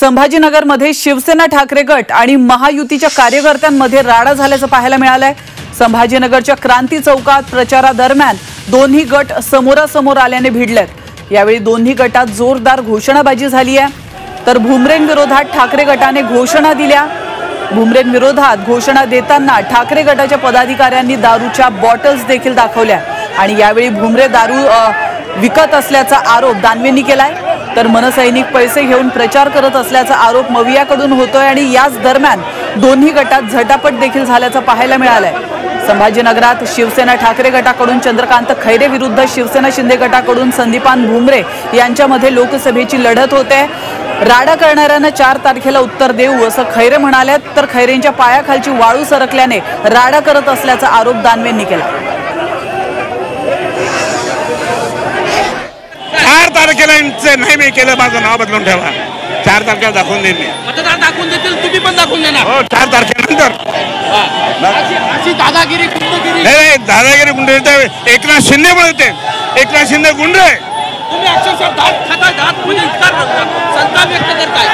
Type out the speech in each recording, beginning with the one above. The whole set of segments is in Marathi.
संभाजीनगरमध्ये शिवसेना ठाकरे गट आणि महायुतीच्या कार्यकर्त्यांमध्ये राडा झाल्याचं पाहायला मिळालंय. संभाजीनगरच्या क्रांती चौकात प्रचारादरम्यान दोन्ही गट समोरासमोर आल्याने भिडलेत. यावेळी दोन्ही गटात जोरदार घोषणाबाजी झाली आहे तर भुमरेंविरोधात ठाकरे गटाने घोषणा दिल्या. भुमरेंविरोधात घोषणा देताना ठाकरे गटाच्या पदाधिकाऱ्यांनी दारूच्या बॉटल्स देखील दाखवल्या. आणि यावेळी भुमरे दारू विकत असल्याचा आरोप दानवेंनी केलाय. तर मनसैनिक पैसे घेऊन प्रचार करत असल्याचा आरोप मवियाकडून होतोय आणि याच दरम्यान दोन्ही गटात झटापट देखील झाल्याचं पाहायला मिळालंय. संभाजीनगरात शिवसेना ठाकरे गटाकडून चंद्रकांत खैरे विरुद्ध शिवसेना शिंदे गटाकडून संदीपान भुमरे यांच्यामध्ये लोकसभेची लढत होते. राडा करणाऱ्यांना चार तारखेला उत्तर देऊ असं खैरे म्हणाले तर खैरेंच्या पायाखालची वाळू सरकल्याने राडा करत असल्याचा आरोप दानवेंनी केला चार तारखेला यांचं नाही मी केलं माझं नाव बदलून ठेवा. चार तारखेला दाखवून देईन मी. मतदार दाखवून देतील तुम्ही पण दाखवून देणार. हो चार तारखेनंतर. अशी अशी दादागिरी गुंडगिरी नाही नाही दादागिरी गुंड एकनाथ शिंदे म्हणते एकनाथ शिंदे गुंड आहे. तुम्ही अक्षरशः दात खाता दात म्हणजे इतका संताप व्यक्त करताय.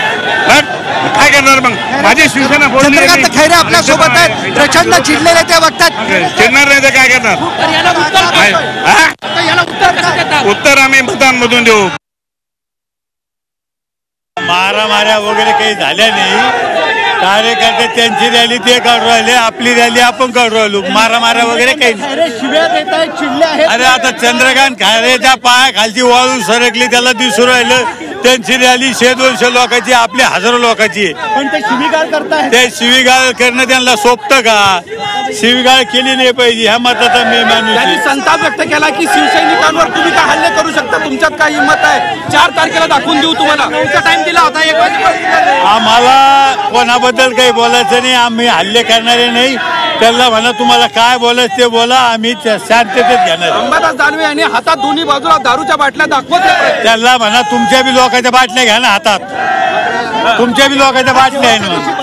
मग काय करणार मग? माझी शिवसेना फोडून चंद्रकांत. खैरे आपल्यासोबत आहेत. प्रचंड चिडलेले ते बघतात. चिडणार नाही तर काय करणार? तर याला उत्तर काय? काय? हा? तर याला उत्तर कसं देतात? उत्तर आम्ही मतांमधून देऊ. मारामाऱ्या वगैरे काही झाल्या नाही. कार्यकर्ते त्यांची रॅली ते काढून राहिले आपली रॅली आपण काढून राहिलो. मारामाऱ्या वगैरे काही नाही. अरे आता चंद्रकांत खैरेच्या पाया खालची वाळू सरकली त्याला दिसून राहिलं. त्यांची रॅली शे दोनशे लोकांची आपली हजारो लोकांची. पण ते शिवीगाळ ते शिवीगाळ करणं त्यांना सोपतं का? शिवीगाळ केली नाही पाहिजे ह्या मताचा मी त्यांनी माणूस संताप व्यक्त केला की शिवसैनिकांवर तुम्ही काय हल्ले करू शकता? तुमच्यात काय हिंमत आहे. चार तारखेला दाखवून देऊ तुम्हाला. टाइम दिला होता एक वाजेपर्यंत आम्हाला कोणाबद्दल काही बोलायचं नाही आम्ही हल्ले करणारे नाही त्यांना म्हणा तुम्हाला काय बोलायचं ते बोला आम्ही शांततेत घेणार. अंबादास दानवे यांनी हातात दोन्ही बाजूला दारूच्या बाटल्या दाखवत. त्यांना म्हणा तुमच्या बी लोकांच्या बाटल्या घ्या ना हातात तुमच्या बी लोकांच्या बाटल्या आहे ना